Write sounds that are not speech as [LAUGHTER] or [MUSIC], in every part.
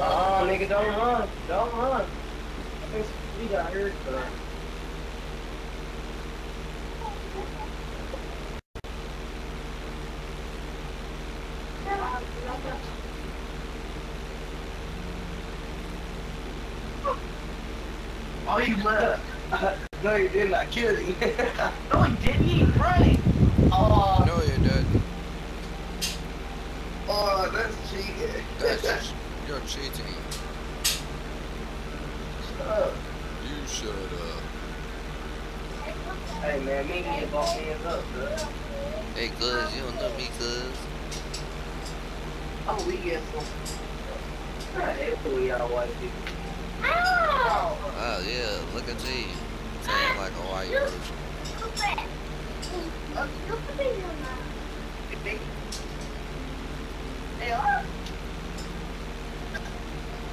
Oh, nigga, don't run. Don't run. I think we got hurt, but... Oh, he left. [LAUGHS] no, he didn't. I killed him. [LAUGHS] no, he didn't. He ain't running. Oh, No, you didn't. oh, that's cheating. That's just, you're cheating. Shut up. You shut up. Hey, man, me and you bought hands up, bro. Hey, cuz, you don't know me, cuz. Oh, we get some. Hey, we all white people. Oh, yeah, look at you. Saying like a white person. Hey, uh,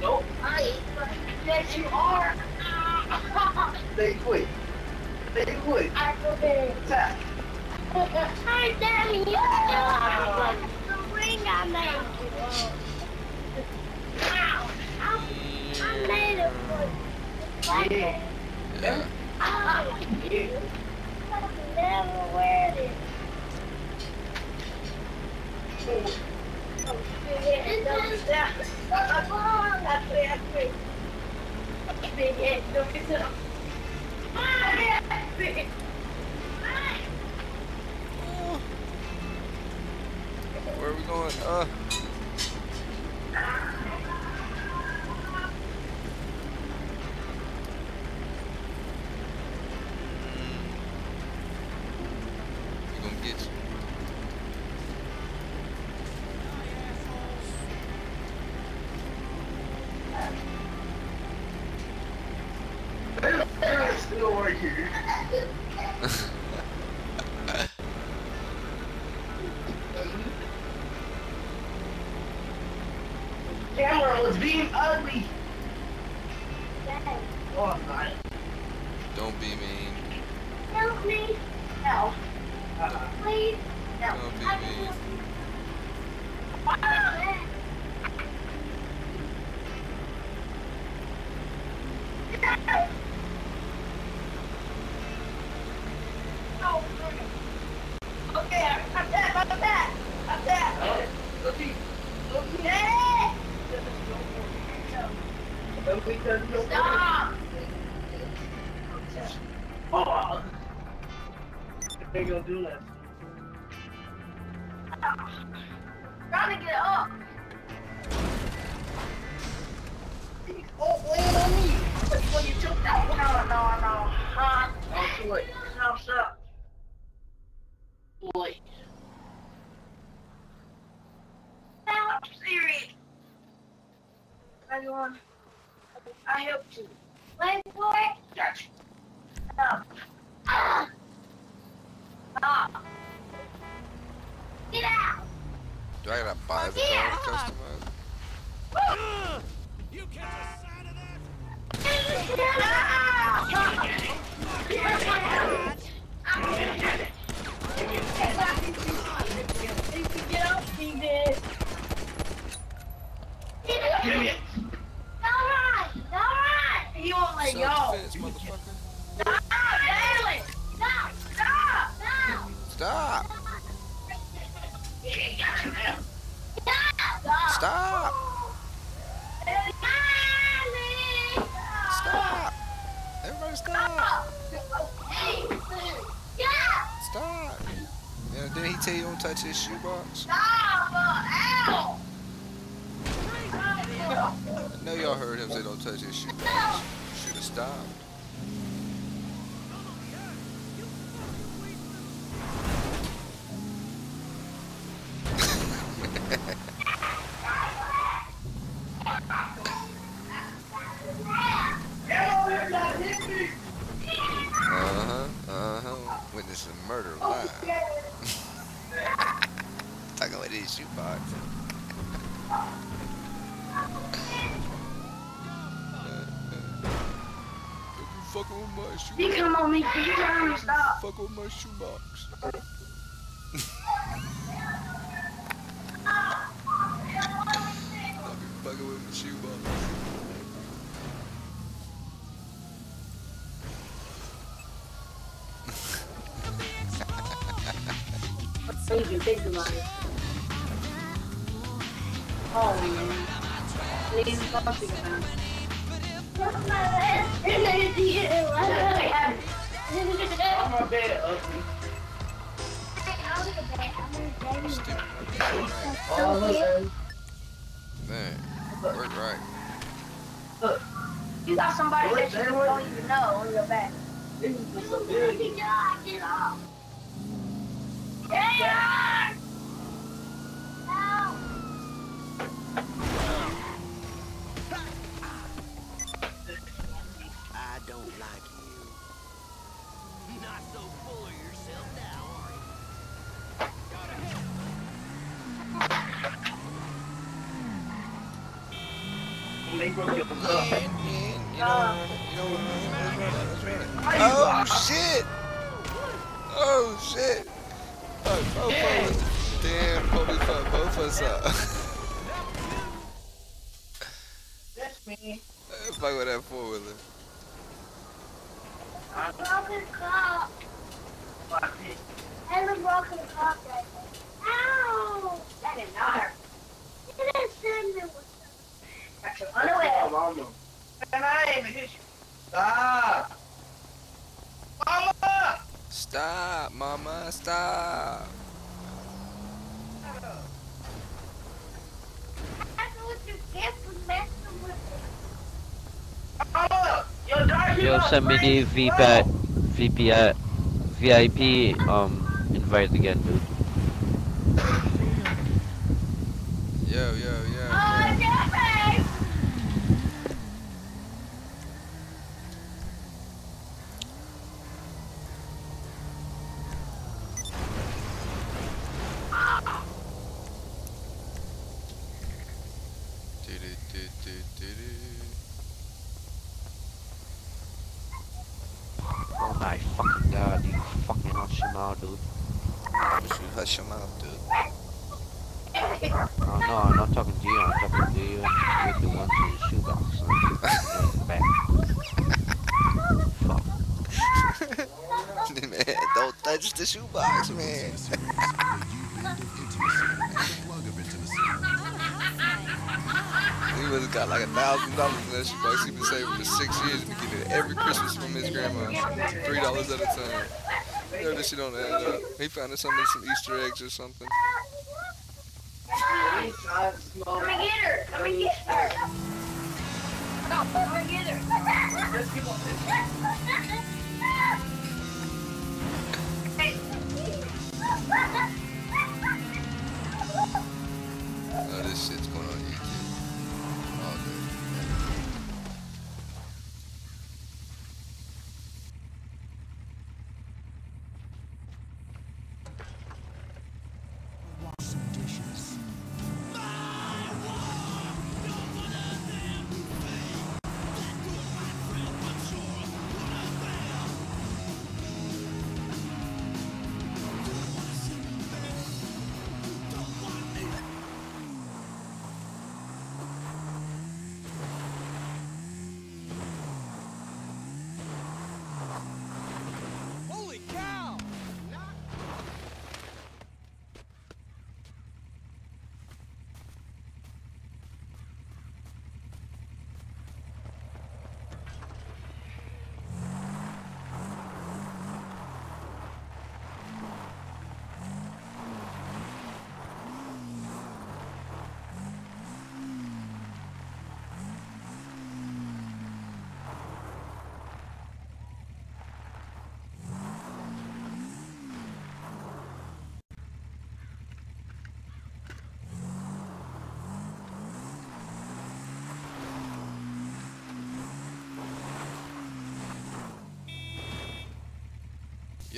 Nope. Yes, you are. Stay quick. Stay quick. I I made. It Yeah. Oh. I never wear it. It does that. That's it. That's it. Big head. Don't get to Big head. Where are we going? Uh, we gonna get you. It's still working. Camera was being ugly. Oh, God. Don't be mean. Help me. Uh, Please. Don't be mean. Okay, I'm that, I'm that, I'm that. look at- look at- Hey! look at- look at- Stop! Oh. They gonna do that. Gotta get up. Oh, land on me. When you took that one out, no, no, huh? Oh, boy. No, stop. Boy. I'm serious. Everyone, I helped you. Wait for it. Gotcha. Stop. Ah. Stop. Get out. Do I gotta buy the car to customize? You catch a sign of that? Get up, Steven. Give me it. Alright, alright. He won't let Self-defense, go. motherfucker. Stop, Bailey. Stop, stop, stop. Stop! Stop. Stop! Stop! Stop! Yeah. Didn't he tell you don't touch his shoebox? Stop. Ow. know y'all heard him say don't touch his shoebox. Should have stopped. Uh-huh, uh-huh. Witnessing murder live. Talking about his shoebox. You fucking with my shoebox. You come on me, cause you trying to stop. Fuck with my shoebox. I'll be fucking with my shoebox. So you can think about it. Oh man. Please stop thinking about it. I'm bed ugly. Stupid. Oh, look, man. Man, work right. Look. You got somebody that you don't even know on your back. This is so big. Get off. Yeah. I don't like you. Not so full of yourself now, are you? Gotta help. They broke your And, up. and, you know, you know what? Let's run it. Let's run it. Oh shit! Oh shit! Fuck, both of us. Damn, probably fuck both of us up. That's me. fuck with that four wheeler. Broken clock. Fuck it. And the broken clock right there. Ow! That did not hurt. It is send it was Got your underwear. Mama. And I even hit you. Stop. Mama! Stop, mama, stop. That's what you get for messing with it. Mama! Your dark Yosemite VPAT, VPAT, VIP, um, invite again, dude. Yo, yo, yo. Oh, Jeffrey! Do-do-do-do-do-do. Oh my fucking god, you fucking hush him out, dude. Shoot, hush your mouth, dude. Oh no, I'm not talking to you, I'm talking to you with the one to the shoebox. son. Back. Fuck. man, touch the shoebox, man. He was got like a thousand dollars in that shoebox. He been saving for six years and getting it every Christmas from his grandma. Three dollars at a time. You know this shit don't add up. He found it something some Easter eggs or something. Come and get her. Come and get her. Come and get her. Oh, this shit's going on YouTube.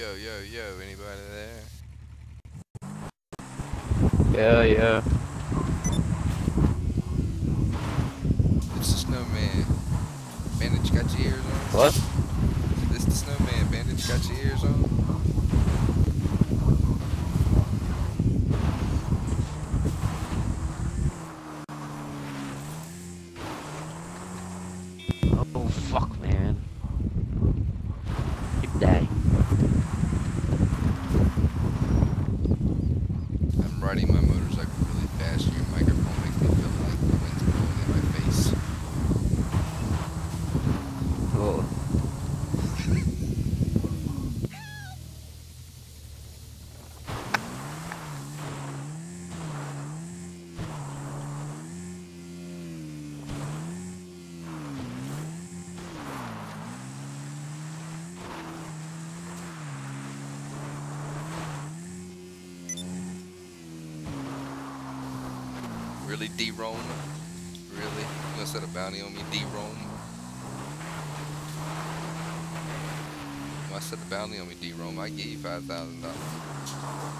Yo, yo, yo, anybody there? Yeah, yeah. It's the snowman. Bandit got your ears on? What? It's the snowman. Bandit got your ears on? Really, D-Rome? Really? You gonna set a bounty on me, D-Rome? Why set a bounty on me, D-Rome? I give you $5,000.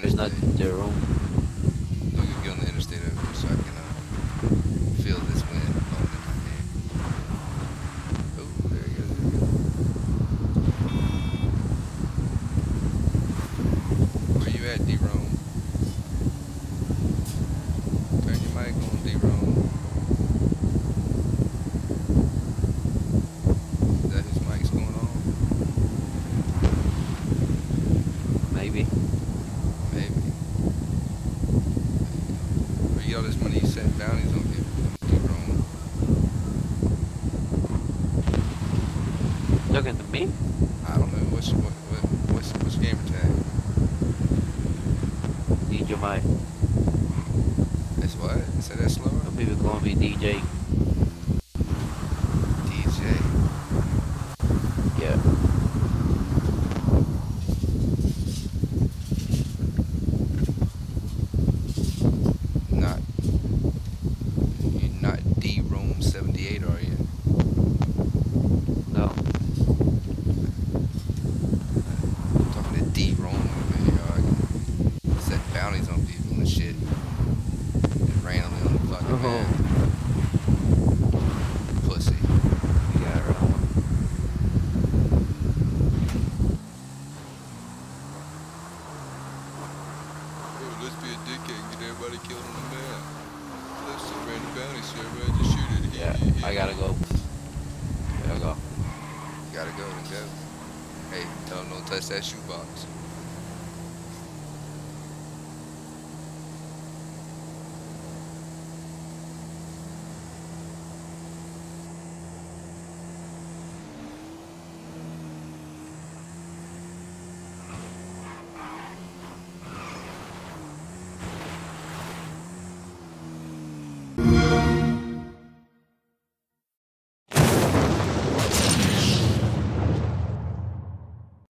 There's not the room. man.